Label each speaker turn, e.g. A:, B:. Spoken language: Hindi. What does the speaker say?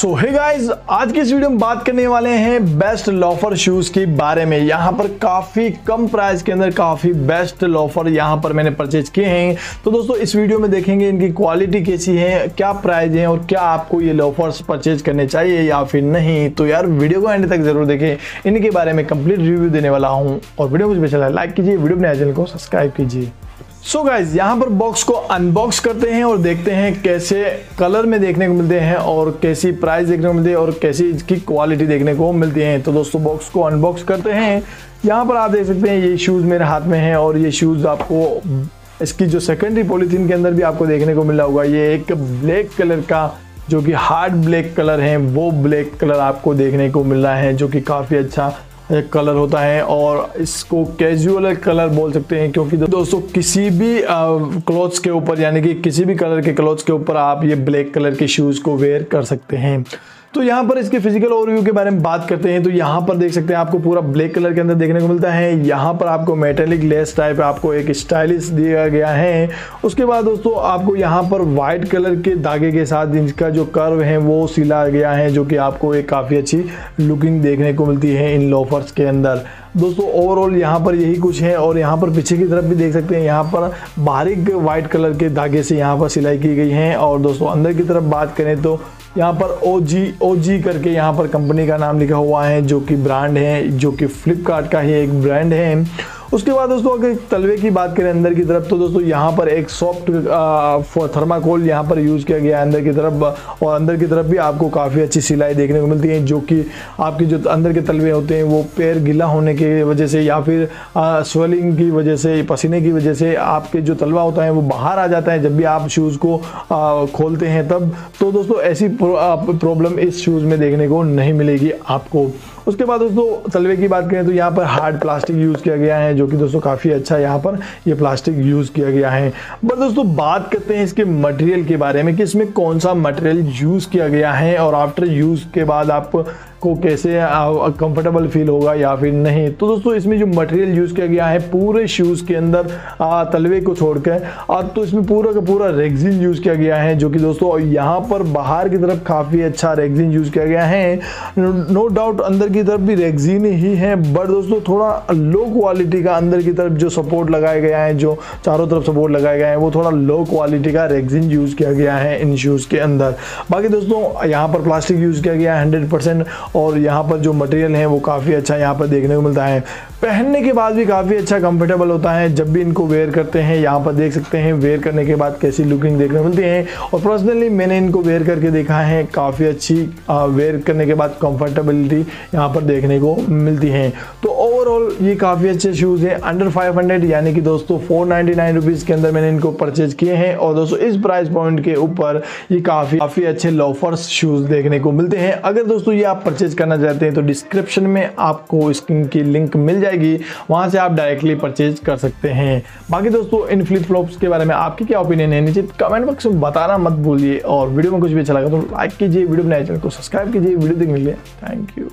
A: सो हे गाइस आज की इस वीडियो में बात करने वाले हैं बेस्ट लॉफर शूज़ के बारे में। यहाँ पर काफ़ी कम प्राइस के अंदर काफ़ी बेस्ट लॉफर यहाँ पर मैंने परचेज किए हैं। तो दोस्तों, इस वीडियो में देखेंगे इनकी क्वालिटी कैसी है, क्या प्राइस है और क्या आपको ये लॉफर्स परचेज करने चाहिए या फिर नहीं। तो यार वीडियो को एंड तक ज़रूर देखें। इनके बारे में कंप्लीट रिव्यू देने वाला हूँ। और वीडियो भी चला लाइक कीजिए वीडियो अपने चैनल को सब्सक्राइब कीजिए। सो गाइज़ यहाँ पर बॉक्स को अनबॉक्स करते हैं और देखते हैं कैसे कलर में देखने को मिलते हैं और कैसी प्राइस देखने को मिलती है और कैसी इसकी क्वालिटी देखने को मिलती है। तो दोस्तों बॉक्स को अनबॉक्स करते हैं। यहाँ पर आप देख सकते हैं, ये शूज़ मेरे हाथ में हैं और ये शूज़ आपको, इसकी जो सेकेंडरी पॉलीथीन के अंदर भी आपको देखने को मिला होगा। ये एक ब्लैक कलर का, जो कि हार्ड ब्लैक कलर है, वो ब्लैक कलर आपको देखने को मिल रहा है, जो कि काफ़ी अच्छा कलर होता है और इसको कैजुअल कलर बोल सकते हैं, क्योंकि दोस्तों, किसी भी क्लॉथ्स के ऊपर, यानी कि किसी भी कलर के क्लॉथ्स के ऊपर आप ये ब्लैक कलर के शूज़ को वेयर कर सकते हैं। तो यहाँ पर इसके फ़िज़िकल ओवरव्यू के बारे में बात करते हैं। तो यहाँ पर देख सकते हैं आपको पूरा ब्लैक कलर के अंदर देखने को मिलता है। यहाँ पर आपको मेटेलिक लेस टाइप आपको एक स्टाइलिश दिया गया है। उसके बाद दोस्तों, आपको यहाँ पर वाइट कलर के धागे के साथ इनका जो कर्व है, वो सिला गया है, जो कि आपको एक काफ़ी अच्छी लुकिंग देखने को मिलती है इन लोफर्स के अंदर। दोस्तों ओवरऑल यहाँ पर यही कुछ है और यहाँ पर पीछे की तरफ़ भी देख सकते हैं। यहाँ पर बारीक वाइट कलर के धागे से यहाँ पर सिलाई की गई है। और दोस्तों, अंदर की तरफ़ बात करें तो यहाँ पर ओ जी ओ जी करके यहाँ पर कंपनी का नाम लिखा हुआ है, जो कि ब्रांड है, जो कि फ्लिपकार्ट का ही एक ब्रांड है। उसके बाद दोस्तों, अगर तलवे की बात करें अंदर की तरफ़ तो दोस्तों, यहाँ पर एक सॉफ्ट थर्माकोल यहाँ पर यूज़ किया गया है अंदर की तरफ़, और अंदर की तरफ़ भी आपको काफ़ी अच्छी सिलाई देखने को मिलती है, जो कि आपके जो अंदर के तलवे होते हैं, वो पैर गीला होने की वजह से या फिर स्वेलिंग की वजह से, पसीने की वजह से आपके जो तलवा होता है, वो बाहर आ जाता है। जब भी आप शूज़ को खोलते हैं तब तो दोस्तों, ऐसी प्रॉब्लम इस शूज़ में देखने को नहीं मिलेगी आपको। उसके बाद दोस्तों तलवे की बात करें तो यहाँ पर हार्ड प्लास्टिक यूज़ किया गया है, जो कि दोस्तों काफ़ी अच्छा यहाँ पर ये प्लास्टिक यूज़ किया गया है। बस दोस्तों, बात करते हैं इसके मटेरियल के बारे में कि इसमें कौन सा मटेरियल यूज़ किया गया है और आफ्टर यूज़ के बाद आप को कैसे कंफर्टेबल फील होगा या फिर नहीं। तो दोस्तों, इसमें जो मटेरियल यूज़ किया गया है, पूरे शूज़ के अंदर तलवे को छोड़कर, और तो इसमें पूरा का पूरा रेगजिन यूज़ किया गया है, जो कि दोस्तों, यहाँ पर बाहर की तरफ़ काफ़ी अच्छा रेगजिन यूज़ किया गया है। नो डाउट अंदर की तरफ़ भी रेगजिन ही है बट दोस्तों, थोड़ा लो क्वालिटी का अंदर की तरफ़ जो सपोर्ट लगाया गया है, जो चारों तरफ़ सपोर्ट लगाया गया है, वो थोड़ा लो क्वालिटी का रेगजिन यूज़ किया गया है इन शूज़ के अंदर। बाकी दोस्तों, यहाँ पर प्लास्टिक यूज़ किया गया है हंड्रेड और यहाँ पर जो मटेरियल है वो काफ़ी अच्छा यहाँ पर देखने को मिलता है। पहनने के बाद भी काफ़ी अच्छा कंफर्टेबल होता है। जब भी इनको वेयर करते हैं, यहाँ पर देख सकते हैं वेयर करने के बाद कैसी लुकिंग देखने मिलती है। और पर्सनली मैंने इनको वेयर करके देखा है। काफ़ी अच्छी वेयर करने के बाद कंफर्टेबिलिटी यहाँ पर देखने को मिलती है। तो ओवरऑल ये काफ़ी अच्छे शूज़ हैं। अंडर 500 यानी कि दोस्तों फोर नाइन्टी के अंदर मैंने इनको परचेज किए हैं। और दोस्तों, इस प्राइस पॉइंट के ऊपर ये काफ़ी काफ़ी अच्छे लॉफर्स शूज़ देखने को मिलते हैं। अगर दोस्तों, ये आप परचेज करना चाहते हैं तो डिस्क्रिप्शन में आपको स्क्रीन की लिंक मिल जाएगी। वहाँ से आप डायरेक्टली परचेज कर सकते हैं। बाकी दोस्तों, इन फ्लिप फ्लॉप्स के बारे में आपकी क्या ओपिनियन है, नीचे कमेंट बॉक्स में बताना मत भूलिए। और वीडियो में कुछ भी अच्छा लगा तो लाइक कीजिए वीडियो बनाए चैनल को सब्सक्राइब कीजिए। वीडियो देखने के लिए थैंक यू